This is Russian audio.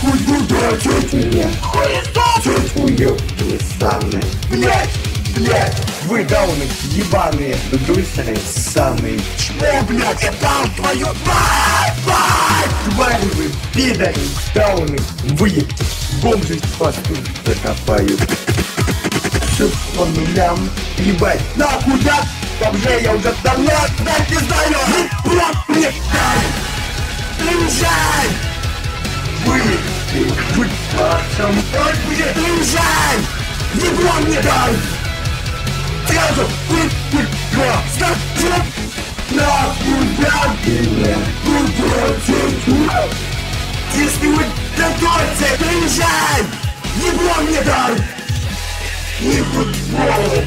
куда чуть меня Чуть уебки самые Блять, блять Вы дауны ебаные Дульсеры самые Чмо, блять, я дал твою мать, мать Твари вы, пидоры, дауны Выебки, бомжи хвосту закопаю Все по нулям Ебать, нахуй да Бомжей я уже давно знать пацан, ой, блядь, приезжай! Ебло мне дай! Сразу, вы, вы, два, стоп, стоп! Нахуй, да, блядь, куда чуть Если вы готовите, приезжай! Ебло мне дай! Не футбол!